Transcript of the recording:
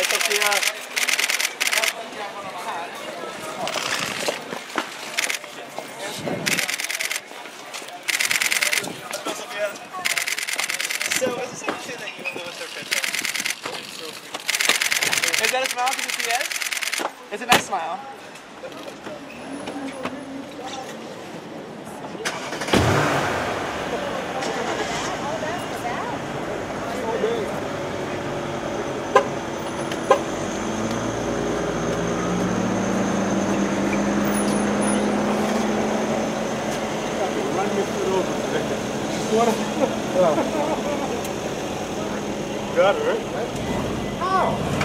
Hi, Sofia. So, is this that you and Lewis are fishing? Is that a smile it's yes? It's a nice smile. Got it, right? Oh.